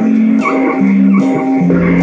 Thank you.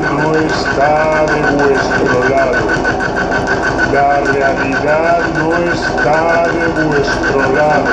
no está de vuestro lado. La realidad no está de vuestro lado.